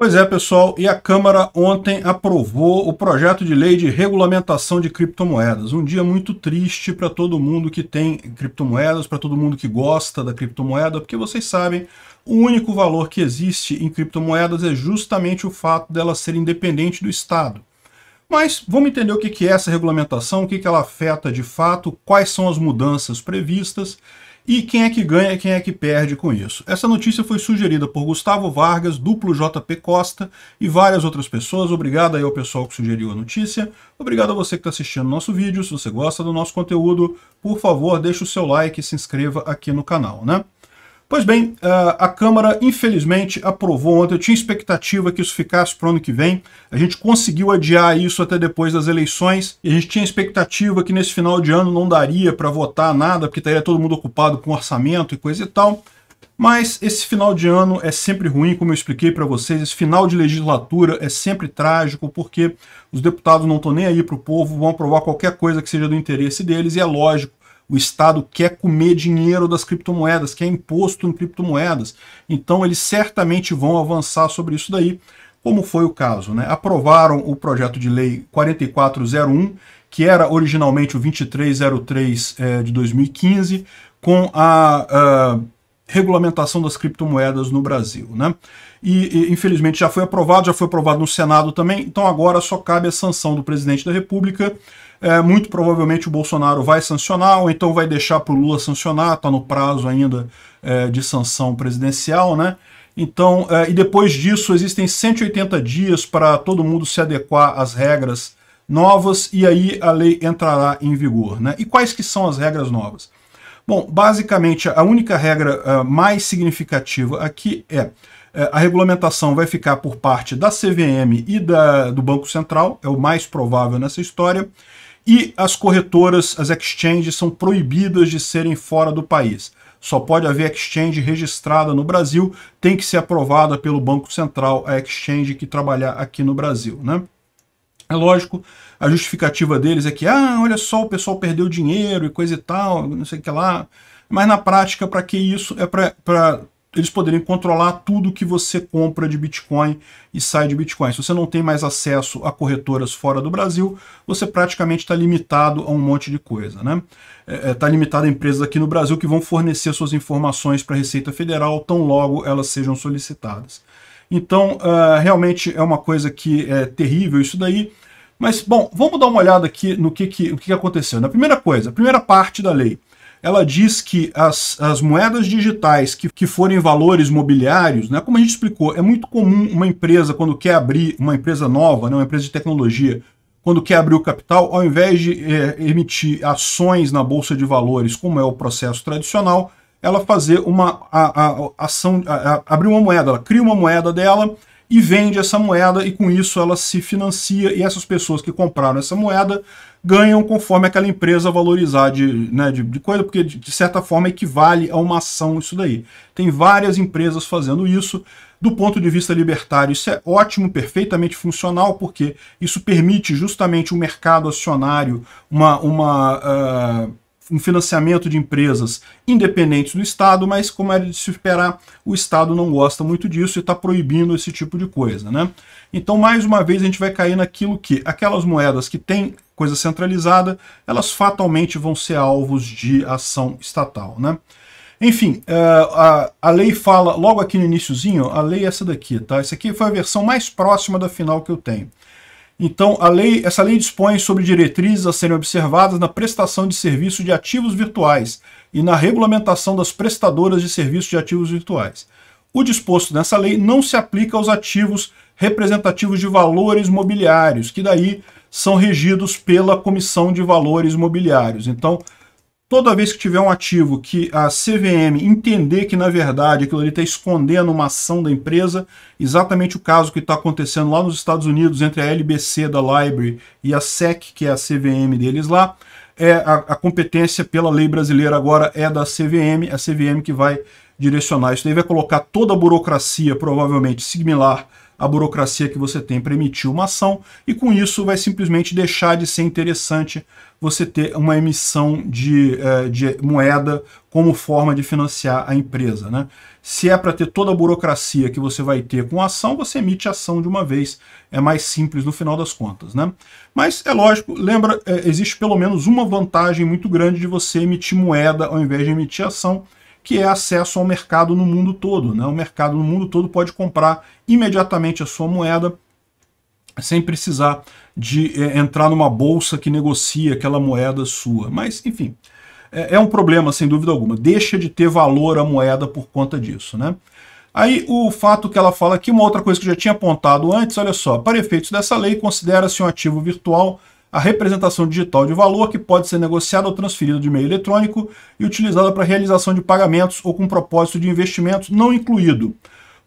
Pois é, pessoal, e a Câmara ontem aprovou o projeto de lei de regulamentação de criptomoedas. Um dia muito triste para todo mundo que tem criptomoedas, para todo mundo que gosta da criptomoeda, porque vocês sabem, o único valor que existe em criptomoedas é justamente o fato dela ser independente do Estado. Mas vamos entender o que é essa regulamentação, o que ela afeta de fato, quais são as mudanças previstas e quem é que ganha e quem é que perde com isso? Essa notícia foi sugerida por Gustavo Vargas, duplo JP Costa e várias outras pessoas. Obrigado aí ao pessoal que sugeriu a notícia. Obrigado a você que está assistindo nosso vídeo. Se você gosta do nosso conteúdo, por favor, deixe o seu like e se inscreva aqui no canal, né? Pois bem, a Câmara, infelizmente, aprovou ontem. Eu tinha expectativa que isso ficasse para o ano que vem. A gente conseguiu adiar isso até depois das eleições. E a gente tinha expectativa que nesse final de ano não daria para votar nada, porque estaria todo mundo ocupado com orçamento e coisa e tal. Mas esse final de ano é sempre ruim, como eu expliquei para vocês. Esse final de legislatura é sempre trágico, porque os deputados não estão nem aí para o povo, vão aprovar qualquer coisa que seja do interesse deles, e é lógico o Estado quer comer dinheiro das criptomoedas, quer imposto em criptomoedas. Então eles certamente vão avançar sobre isso daí, como foi o caso. Né? Aprovaram o projeto de lei 4401, que era originalmente o 2303 é, de 2015, com a, a regulamentação das criptomoedas no Brasil. Né? E, e, infelizmente já foi aprovado, já foi aprovado no Senado também, então agora só cabe a sanção do presidente da República é, muito provavelmente o Bolsonaro vai sancionar, ou então vai deixar para o Lula sancionar, está no prazo ainda é, de sanção presidencial, né? Então, é, e depois disso, existem 180 dias para todo mundo se adequar às regras novas, e aí a lei entrará em vigor. Né? E quais que são as regras novas? Bom, basicamente, a única regra uh, mais significativa aqui é uh, a regulamentação vai ficar por parte da CVM e da, do Banco Central, é o mais provável nessa história, e as corretoras, as exchanges, são proibidas de serem fora do país. Só pode haver exchange registrada no Brasil, tem que ser aprovada pelo Banco Central, a exchange que trabalhar aqui no Brasil. Né? É lógico, a justificativa deles é que, ah, olha só, o pessoal perdeu dinheiro e coisa e tal, não sei o que lá. Mas na prática, para que isso? É para eles poderem controlar tudo que você compra de Bitcoin e sai de Bitcoin. Se você não tem mais acesso a corretoras fora do Brasil, você praticamente está limitado a um monte de coisa. Está né? é, é tá limitado a empresas aqui no Brasil que vão fornecer suas informações para a Receita Federal tão logo elas sejam solicitadas. Então, uh, realmente é uma coisa que é terrível isso daí. Mas, bom, vamos dar uma olhada aqui no que, que, o que aconteceu. Na primeira coisa, a primeira parte da lei ela diz que as, as moedas digitais que, que forem valores mobiliários, né, como a gente explicou, é muito comum uma empresa, quando quer abrir, uma empresa nova, né, uma empresa de tecnologia, quando quer abrir o capital, ao invés de é, emitir ações na Bolsa de Valores, como é o processo tradicional, ela fazer uma a, a, ação, a, abrir uma moeda, ela cria uma moeda dela e vende essa moeda e com isso ela se financia e essas pessoas que compraram essa moeda ganham conforme aquela empresa valorizar de, né, de, de coisa, porque de, de, certa forma equivale a uma ação isso daí. Tem várias empresas fazendo isso. Do ponto de vista libertário, isso é ótimo, perfeitamente funcional, porque isso permite justamente o um mercado acionário, uma, uma uh, um financiamento de empresas independentes do Estado, mas como era de se esperar, o Estado não gosta muito disso e está proibindo esse tipo de coisa. Né? Então, mais uma vez, a gente vai cair naquilo que aquelas moedas que têm coisa centralizada, elas fatalmente vão ser alvos de ação estatal. Né? Enfim, eh, a, a lei fala, logo aqui no iníciozinho, a lei é essa daqui, tá? Essa aqui foi a versão mais próxima da final que eu tenho. Então, lei, essa lei dispõe sobre diretrizes a serem observadas na prestação de serviço de ativos virtuais e na regulamentação das prestadoras de serviços de ativos virtuais. O disposto nessa lei não se aplica aos ativos representativos de valores mobiliários, que daí são regidos pela Comissão de Valores Mobiliários. Então, toda vez que tiver um ativo que a CVM entender que, na verdade, aquilo ali está escondendo uma ação da empresa, exatamente o caso que está acontecendo lá nos Estados Unidos entre a LBC da Library e a SEC, que é a CVM deles lá, é a, a competência pela lei brasileira agora é da CVM, a CVM que vai direcionar. Isso daí, vai colocar toda a burocracia, provavelmente similar a burocracia que você tem para emitir uma ação, e com isso vai simplesmente deixar de ser interessante você ter uma emissão de, eh, de moeda como forma de financiar a empresa. Né? Se é para ter toda a burocracia que você vai ter com a ação, você emite a ação de uma vez. É mais simples no final das contas. Né? Mas é lógico, lembra, eh, existe pelo menos uma vantagem muito grande de você emitir moeda ao invés de emitir ação, que é acesso ao mercado no mundo todo. Né? O mercado no mundo todo pode comprar imediatamente a sua moeda sem precisar de é, entrar numa bolsa que negocia aquela moeda sua. Mas, enfim, é, é, um problema, sem dúvida alguma. Deixa de ter valor a moeda por conta disso. Né? Aí o fato que ela fala aqui, uma outra coisa que eu já tinha apontado antes, olha só, para efeitos dessa lei, considera-se um ativo virtual a representação digital de valor que pode ser negociada ou transferida de meio eletrônico e utilizada para realização de pagamentos ou com propósito de investimentos não incluído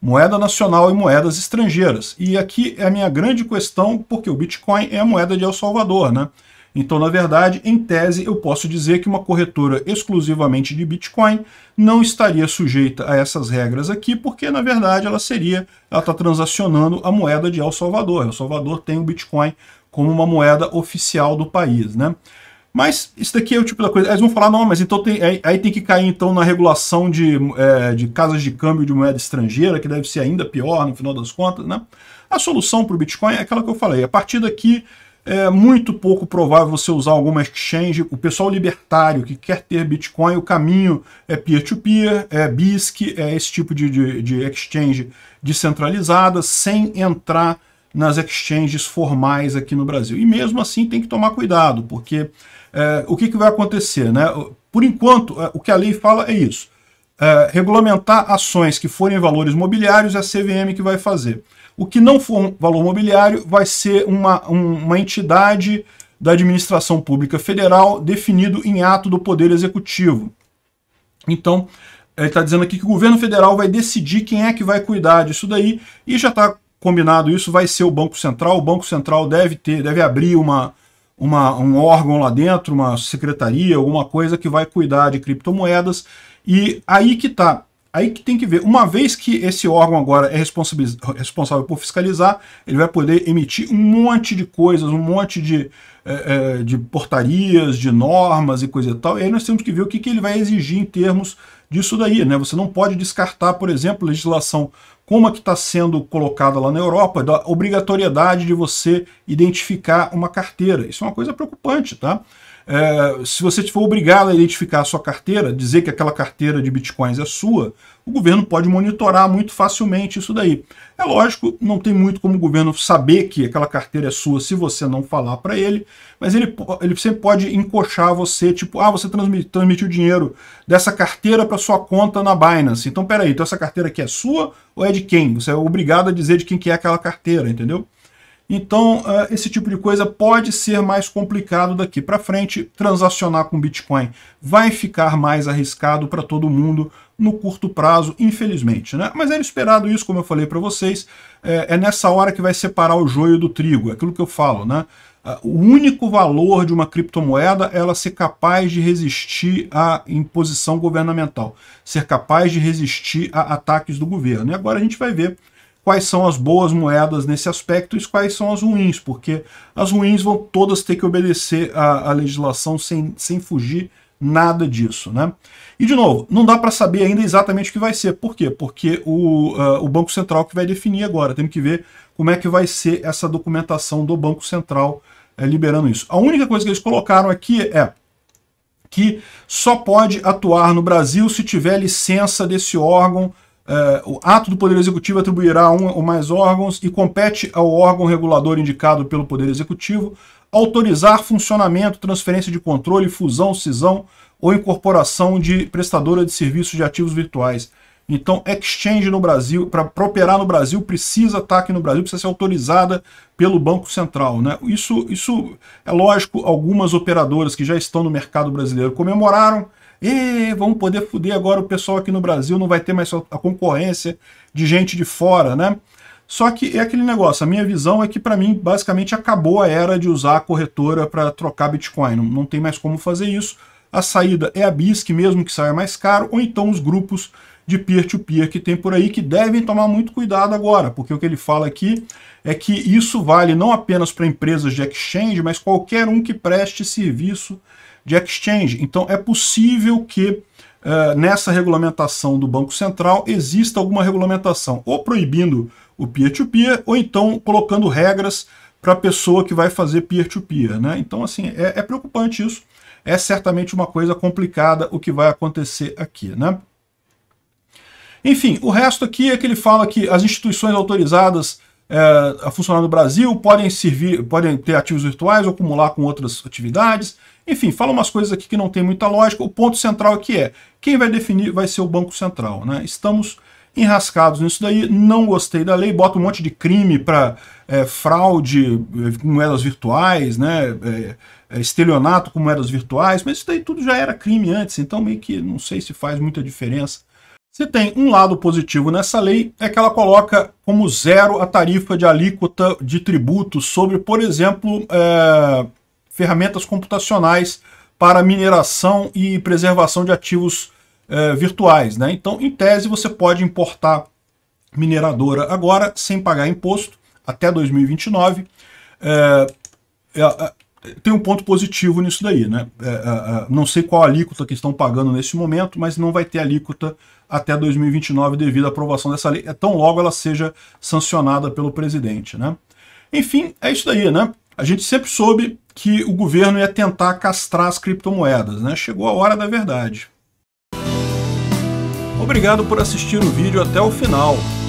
moeda nacional e moedas estrangeiras. E aqui é a minha grande questão, porque o Bitcoin é a moeda de El Salvador, né? Então, na verdade, em tese, eu posso dizer que uma corretora exclusivamente de Bitcoin não estaria sujeita a essas regras aqui, porque, na verdade, ela seria, ela está transacionando a moeda de El Salvador. El Salvador tem o Bitcoin como uma moeda oficial do país, né? Mas isso daqui é o tipo da coisa. Eles vão falar, não, mas então tem, aí, aí tem que cair então na regulação de, é, de casas de câmbio de moeda estrangeira, que deve ser ainda pior no final das contas, né? A solução para o Bitcoin é aquela que eu falei. A partir daqui é muito pouco provável você usar alguma exchange. O pessoal libertário que quer ter Bitcoin, o caminho é peer-to-peer, -peer, é BISC, é esse tipo de, de, de exchange descentralizada, sem entrar nas exchanges formais aqui no Brasil. E mesmo assim tem que tomar cuidado, porque é, o que, que vai acontecer? Né? Por enquanto, é, o que a lei fala é isso. É, regulamentar ações que forem valores mobiliários é a CVM que vai fazer. O que não for um valor mobiliário vai ser uma, um, uma entidade da administração pública federal definido em ato do Poder Executivo. Então, ele está dizendo aqui que o governo federal vai decidir quem é que vai cuidar disso daí e já está combinado isso, vai ser o Banco Central. O Banco Central deve ter, deve abrir uma, uma, um órgão lá dentro, uma secretaria, alguma coisa que vai cuidar de criptomoedas. E aí que tá. Aí que tem que ver. Uma vez que esse órgão agora é responsável por fiscalizar, ele vai poder emitir um monte de coisas, um monte de, é, é, de portarias, de normas e coisa e tal. E aí nós temos que ver o que, que ele vai exigir em termos disso daí. Né? Você não pode descartar, por exemplo, legislação como a que está sendo colocada lá na Europa, da obrigatoriedade de você identificar uma carteira. Isso é uma coisa preocupante, tá? É, se você for obrigado a identificar a sua carteira, dizer que aquela carteira de bitcoins é sua, o governo pode monitorar muito facilmente isso daí. É lógico, não tem muito como o governo saber que aquela carteira é sua se você não falar para ele, mas ele, ele sempre pode encoxar você, tipo, ah, você transmitiu dinheiro dessa carteira para sua conta na Binance. Então, peraí, então essa carteira aqui é sua ou é de quem? Você é obrigado a dizer de quem que é aquela carteira, entendeu? Então, uh, esse tipo de coisa pode ser mais complicado daqui para frente. Transacionar com Bitcoin vai ficar mais arriscado para todo mundo no curto prazo, infelizmente. Né? Mas era esperado isso, como eu falei para vocês. É, é, nessa hora que vai separar o joio do trigo, é aquilo que eu falo. Né? Uh, o único valor de uma criptomoeda é ela ser capaz de resistir à imposição governamental, ser capaz de resistir a ataques do governo. E agora a gente vai ver quais são as boas moedas nesse aspecto e quais são as ruins, porque as ruins vão todas ter que obedecer à, legislação sem, sem fugir nada disso. Né? E, de novo, não dá para saber ainda exatamente o que vai ser. Por quê? Porque o, uh, o Banco Central que vai definir agora. Temos que ver como é que vai ser essa documentação do Banco Central uh, liberando isso. A única coisa que eles colocaram aqui é que só pode atuar no Brasil se tiver licença desse órgão é, o ato do Poder Executivo atribuirá um ou mais órgãos e compete ao órgão regulador indicado pelo Poder Executivo autorizar funcionamento, transferência de controle, fusão, cisão ou incorporação de prestadora de serviços de ativos virtuais. Então, exchange no Brasil, para operar no Brasil, precisa estar aqui no Brasil, precisa ser autorizada pelo Banco Central. Né? Isso, isso é lógico, algumas operadoras que já estão no mercado brasileiro comemoraram, e vamos poder foder agora o pessoal aqui no Brasil, não vai ter mais a concorrência de gente de fora, né? Só que é aquele negócio, a minha visão é que para mim basicamente acabou a era de usar a corretora para trocar Bitcoin, não, não tem mais como fazer isso. A saída é a BISC mesmo que saia mais caro, ou então os grupos de peer-to-peer -peer que tem por aí, que devem tomar muito cuidado agora, porque o que ele fala aqui é que isso vale não apenas para empresas de exchange, mas qualquer um que preste serviço de exchange. Então é possível que uh, nessa regulamentação do Banco Central exista alguma regulamentação, ou proibindo o peer-to-peer, -peer, ou então colocando regras para a pessoa que vai fazer peer-to-peer. -peer, né? Então, assim, é, é preocupante isso. É certamente uma coisa complicada o que vai acontecer aqui. Né? Enfim, o resto aqui é que ele fala que as instituições autorizadas é, a funcionar no Brasil podem servir, podem ter ativos virtuais ou acumular com outras atividades. Enfim, fala umas coisas aqui que não tem muita lógica. O ponto central aqui é, quem vai definir vai ser o Banco Central. Né? Estamos enrascados nisso daí, não gostei da lei, bota um monte de crime para é, fraude com moedas virtuais, né, é, é, estelionato com moedas virtuais, mas isso daí tudo já era crime antes, então meio que não sei se faz muita diferença. Se tem um lado positivo nessa lei, é que ela coloca como zero a tarifa de alíquota de tributo sobre, por exemplo, é, ferramentas computacionais para mineração e preservação de ativos é, virtuais. Né? Então, em tese, você pode importar mineradora agora sem pagar imposto até 2029. É, é, tem um ponto positivo nisso daí. Né? É, é, não sei qual alíquota que estão pagando nesse momento, mas não vai ter alíquota até 2029 devido à aprovação dessa lei, é tão logo ela seja sancionada pelo presidente. Né? Enfim, é isso daí. Né? A gente sempre soube que o governo ia tentar castrar as criptomoedas. Né? Chegou a hora da verdade. Obrigado por assistir o vídeo até o final.